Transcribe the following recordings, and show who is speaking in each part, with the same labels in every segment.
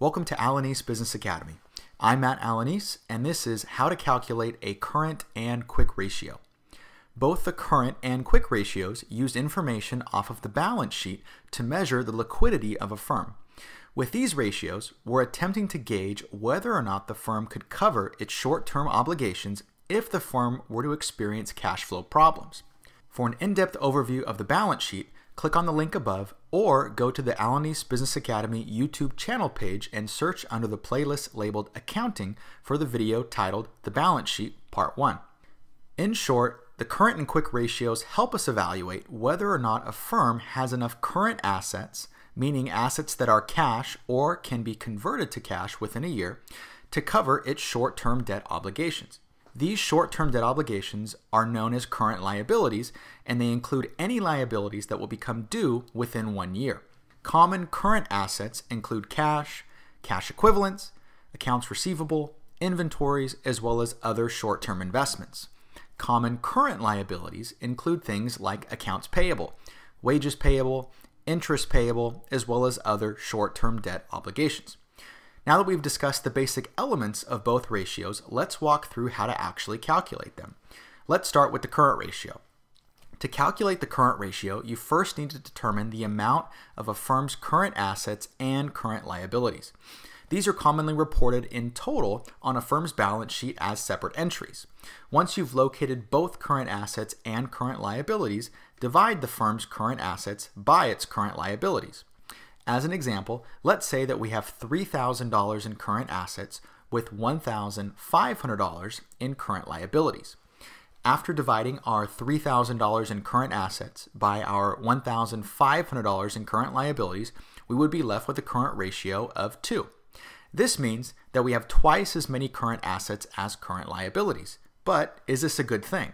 Speaker 1: Welcome to Alanis Business Academy. I'm Matt Alanis, and this is how to calculate a current and quick ratio. Both the current and quick ratios use information off of the balance sheet to measure the liquidity of a firm. With these ratios, we're attempting to gauge whether or not the firm could cover its short-term obligations if the firm were to experience cash flow problems. For an in-depth overview of the balance sheet, click on the link above or go to the Alanis Business Academy YouTube channel page and search under the playlist labeled Accounting for the video titled The Balance Sheet Part 1. In short, the current and quick ratios help us evaluate whether or not a firm has enough current assets, meaning assets that are cash or can be converted to cash within a year, to cover its short-term debt obligations. These short-term debt obligations are known as current liabilities, and they include any liabilities that will become due within one year. Common current assets include cash, cash equivalents, accounts receivable, inventories, as well as other short-term investments. Common current liabilities include things like accounts payable, wages payable, interest payable, as well as other short-term debt obligations. Now that we've discussed the basic elements of both ratios, let's walk through how to actually calculate them. Let's start with the current ratio. To calculate the current ratio, you first need to determine the amount of a firm's current assets and current liabilities. These are commonly reported in total on a firm's balance sheet as separate entries. Once you've located both current assets and current liabilities, divide the firm's current assets by its current liabilities. As an example, let's say that we have $3,000 in current assets with $1,500 in current liabilities. After dividing our $3,000 in current assets by our $1,500 in current liabilities, we would be left with a current ratio of 2. This means that we have twice as many current assets as current liabilities. But is this a good thing?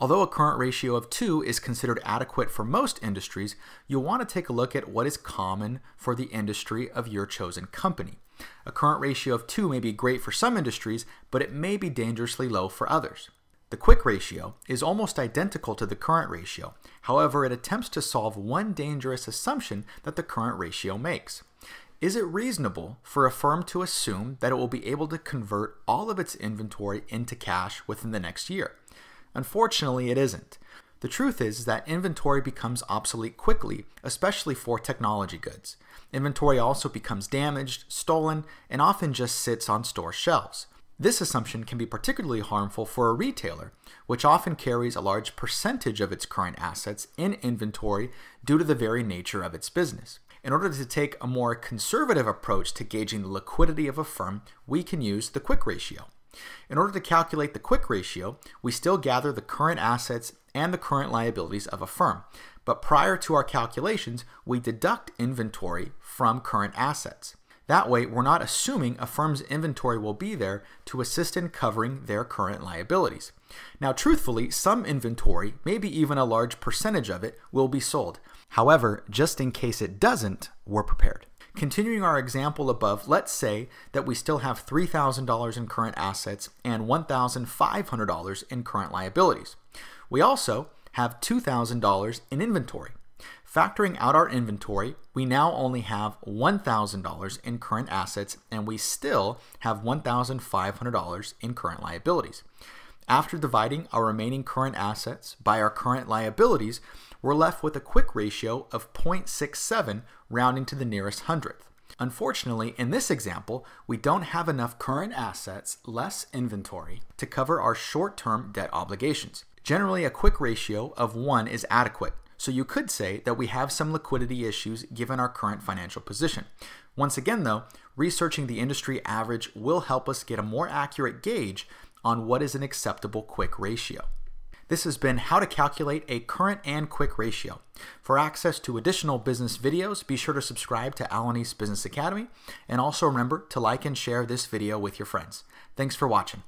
Speaker 1: Although a current ratio of 2 is considered adequate for most industries, you'll want to take a look at what is common for the industry of your chosen company. A current ratio of 2 may be great for some industries, but it may be dangerously low for others. The quick ratio is almost identical to the current ratio. However, it attempts to solve one dangerous assumption that the current ratio makes. Is it reasonable for a firm to assume that it will be able to convert all of its inventory into cash within the next year? Unfortunately, it isn't. The truth is that inventory becomes obsolete quickly, especially for technology goods. Inventory also becomes damaged, stolen, and often just sits on store shelves. This assumption can be particularly harmful for a retailer, which often carries a large percentage of its current assets in inventory due to the very nature of its business. In order to take a more conservative approach to gauging the liquidity of a firm, we can use the quick ratio. In order to calculate the quick ratio, we still gather the current assets and the current liabilities of a firm. But prior to our calculations, we deduct inventory from current assets. That way, we're not assuming a firm's inventory will be there to assist in covering their current liabilities. Now, truthfully, some inventory, maybe even a large percentage of it, will be sold. However, just in case it doesn't, we're prepared. Continuing our example above, let's say that we still have $3,000 in current assets and $1,500 in current liabilities. We also have $2,000 in inventory. Factoring out our inventory, we now only have $1,000 in current assets and we still have $1,500 in current liabilities. After dividing our remaining current assets by our current liabilities, we're left with a quick ratio of 0.67 rounding to the nearest hundredth. Unfortunately, in this example, we don't have enough current assets less inventory to cover our short-term debt obligations. Generally, a quick ratio of 1 is adequate, so you could say that we have some liquidity issues given our current financial position. Once again though, researching the industry average will help us get a more accurate gauge on what is an acceptable quick ratio. This has been how to calculate a current and quick ratio. For access to additional business videos, be sure to subscribe to Alanis Business Academy, and also remember to like and share this video with your friends. Thanks for watching.